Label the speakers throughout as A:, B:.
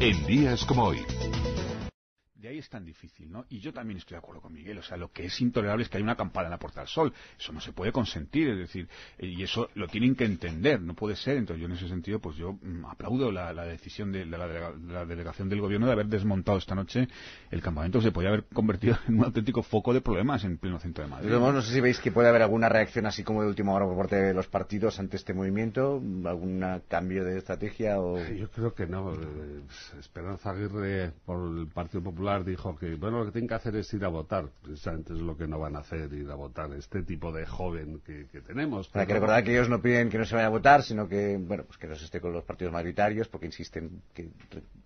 A: en días como hoy
B: de es tan difícil, ¿no? Y yo también estoy de acuerdo con Miguel, o sea, lo que es intolerable es que hay una acampada en la Puerta del Sol, eso no se puede consentir, es decir, eh, y eso lo tienen que entender, no puede ser, entonces yo en ese sentido, pues yo mm, aplaudo la, decisión de la, delegación del gobierno de haber desmontado esta noche el campamento, se podía haber convertido en un auténtico foco de problemas en pleno centro de Madrid.
C: no sé si veis que puede haber alguna reacción así como de última hora por parte de los partidos ante este movimiento, algún cambio de estrategia o...
D: Yo creo que no, eh, Esperanza Aguirre por el Partido Popular dijo que bueno lo que tienen que hacer es ir a votar. Precisamente es lo que no van a hacer ir a votar este tipo de joven que, tenemos.
C: Para que recordar que ellos no piden que no se vaya a votar sino que bueno pues que no se esté con los partidos mayoritarios porque insisten que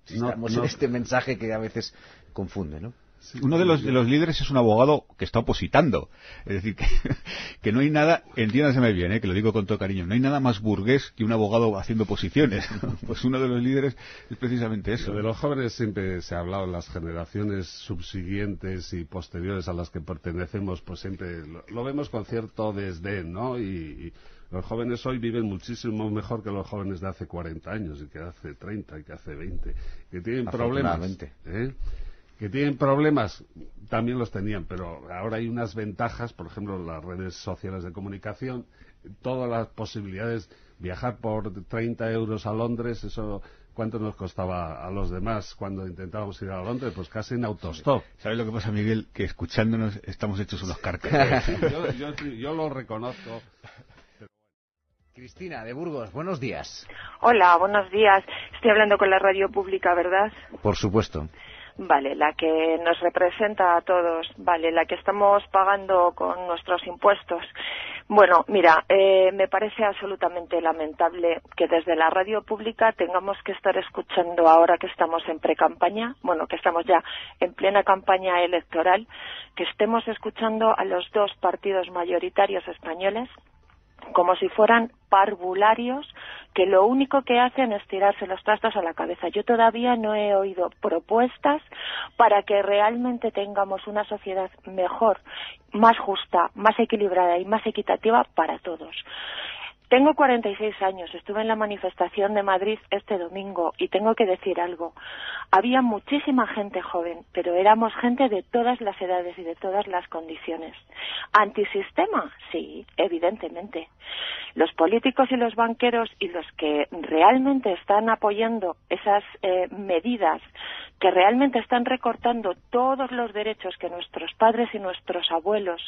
C: estamos en este mensaje que a veces confunde ¿no?
B: Uno de los, de los líderes es un abogado que está opositando. Es decir, que, que no hay nada, entiéndaseme bien, ¿eh? que lo digo con todo cariño, no hay nada más burgués que un abogado haciendo posiciones. Pues uno de los líderes es precisamente eso.
D: de los jóvenes siempre se ha hablado, las generaciones subsiguientes y posteriores a las que pertenecemos, pues siempre lo, vemos con cierto desdén, ¿no? Y, los jóvenes hoy viven muchísimo mejor que los jóvenes de hace 40 años y que hace 30 y que hace 20, que tienen problemas. ¿eh? Que tienen problemas, también los tenían, pero ahora hay unas ventajas, por ejemplo, las redes sociales de comunicación, todas las posibilidades, viajar por 30 euros a Londres, eso ¿Cuánto nos costaba a los demás cuando intentábamos ir a Londres? Pues casi en autostop.
B: ¿Sabes lo que pasa, Miguel? Que escuchándonos estamos hechos unos carcas.
D: yo, yo, lo reconozco.
C: Cristina, de Burgos, buenos días.
E: Hola, buenos días. Estoy hablando con la radio pública, ¿verdad?
C: Por supuesto.
E: Vale, la que nos representa a todos, vale, la que estamos pagando con nuestros impuestos. Bueno, mira, eh, me parece absolutamente lamentable que desde la radio pública tengamos que estar escuchando ahora que estamos en pre-campaña, bueno, que estamos ya en plena campaña electoral, que estemos escuchando a los dos partidos mayoritarios españoles como si fueran parvularios que lo único que hacen es tirarse los trastos a la cabeza. Yo todavía no he oído propuestas para que realmente tengamos una sociedad mejor, más justa, más equilibrada y más equitativa para todos. Tengo 46 años, estuve en la manifestación de Madrid este domingo y tengo que decir algo. Había muchísima gente joven, pero éramos gente de todas las edades y de todas las condiciones. ¿Antisistema? Sí, evidentemente. Los políticos y los banqueros y los que realmente están apoyando esas eh, medidas que realmente están recortando todos los derechos que nuestros padres y nuestros abuelos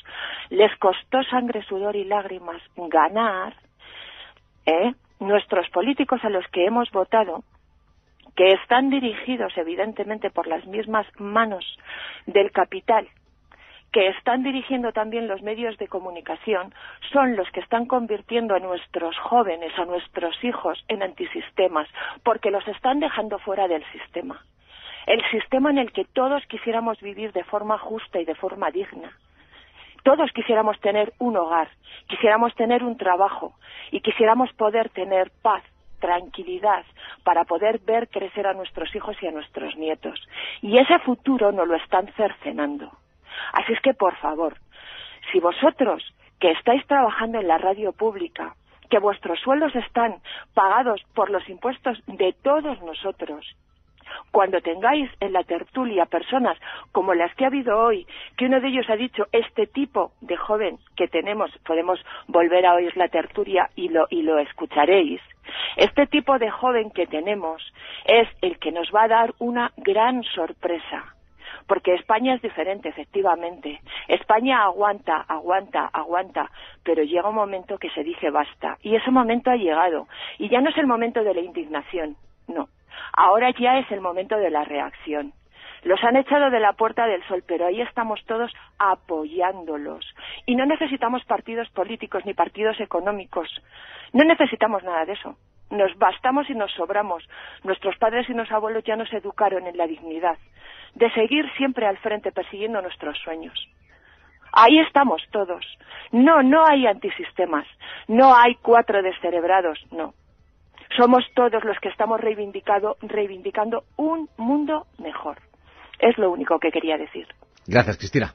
E: les costó sangre, sudor y lágrimas ganar, ¿eh? nuestros políticos a los que hemos votado, que están dirigidos evidentemente por las mismas manos del capital, que están dirigiendo también los medios de comunicación, son los que están convirtiendo a nuestros jóvenes, a nuestros hijos, en antisistemas, porque los están dejando fuera del sistema. El sistema en el que todos quisiéramos vivir de forma justa y de forma digna todos quisiéramos tener un hogar, quisiéramos tener un trabajo y quisiéramos poder tener paz, tranquilidad, para poder ver crecer a nuestros hijos y a nuestros nietos. Y ese futuro nos lo están cercenando. Así es que, por favor, si vosotros que estáis trabajando en la radio pública, que vuestros sueldos están pagados por los impuestos de todos nosotros cuando tengáis en la tertulia personas como las que ha habido hoy, que uno de ellos ha dicho, este tipo de joven que tenemos, podemos volver a oír la tertulia y lo, y lo escucharéis, este tipo de joven que tenemos es el que nos va a dar una gran sorpresa. Porque España es diferente, efectivamente. España aguanta, aguanta, aguanta, pero llega un momento que se dice basta. Y ese momento ha llegado. Y ya no es el momento de la indignación, no. Ahora ya es el momento de la reacción. Los han echado de la Puerta del Sol, pero ahí estamos todos apoyándolos. Y no necesitamos partidos políticos ni partidos económicos. No necesitamos nada de eso. Nos bastamos y nos sobramos. Nuestros padres y nuestros abuelos ya nos educaron en la dignidad de seguir siempre al frente persiguiendo nuestros sueños. Ahí estamos todos. No, no hay antisistemas. No hay cuatro descerebrados. No somos todos los que estamos reivindicando, un mundo mejor. Es lo único que quería decir.
C: Gracias, Cristina.